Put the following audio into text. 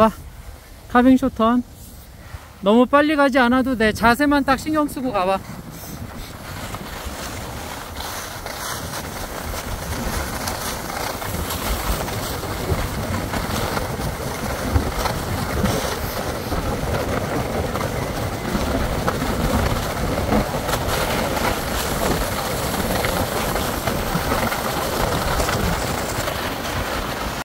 아, 카빙 쇼턴. 너무 빨리 가지 않아도 돼. 자세만 딱 신경 쓰고 가봐.